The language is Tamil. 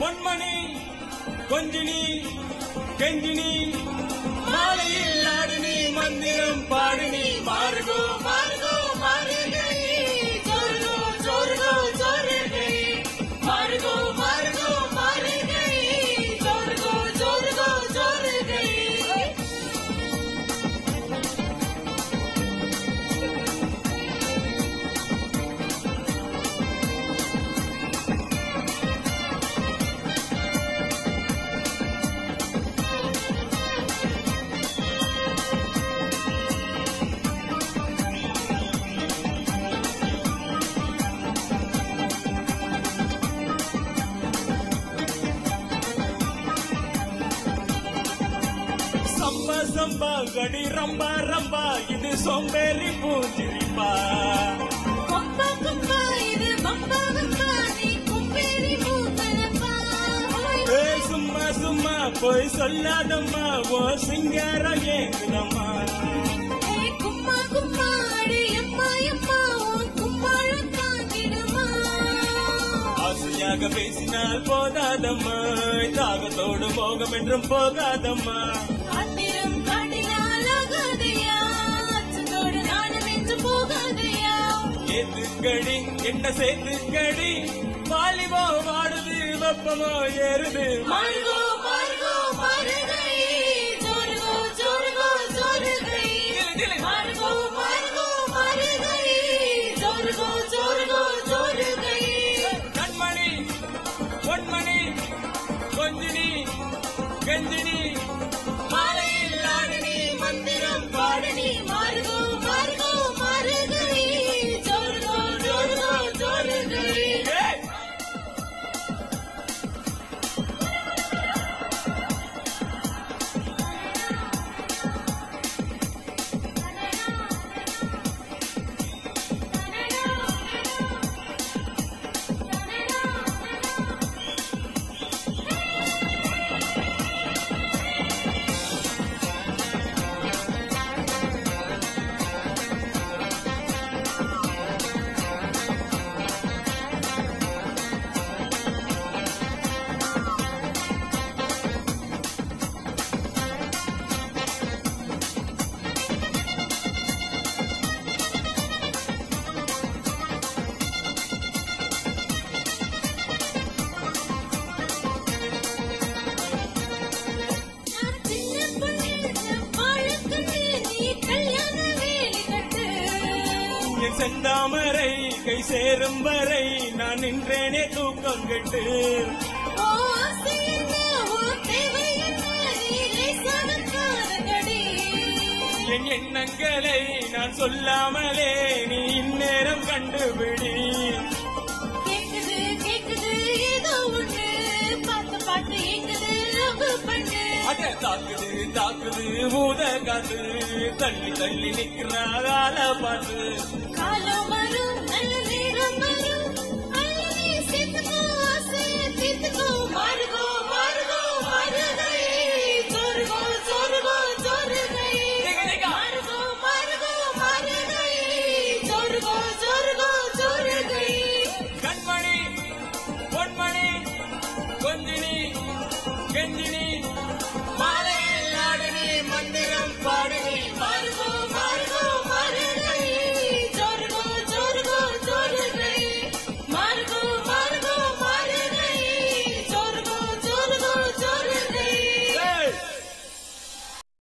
பொன்மணி கொஞ்சினி கெஞ்சினி. மாலையில் ஆடுனி மந்திரம் பாடுனி. மாறுகோ மார்கோ சம்பா கடி ரம்பா ரம்பா இது சோம்பேறி பூஞ்சிரிப்பா கொம்பா கொம்பா இது பம்பா பம்பா நீ மூக்கனப்பா ஏ சும்மா சும்மா போய் சொல்லாதம்மா ஓ சிங்காரம் ஏங்குதம்மா கும்மா கும்மா அடி எம்மா எம்மா உன் கும்மாளம் தாங்கிடுமா ஆசையாக பேசினால் போதாதம்மா தாகத்தோடு மோகம் என்றும் போகாதம்மா. ஏத்துக்கடி என்ன சேர்த்துக்கடி வாலிபா வாடுது வெப்பமா ஏறுது. செந்தாமரை கை சேரும் வரை நான் நின்றேனே தூக்கம் கெட்டு. என் எண்ணங்களை நான் சொல்லாமலே நீ இந்நேரம் கண்டுபிடி. அட தாக்குது தாக்குது ஊத காத்து தள்ளி தள்ளி நிக்கிறால பார்த்து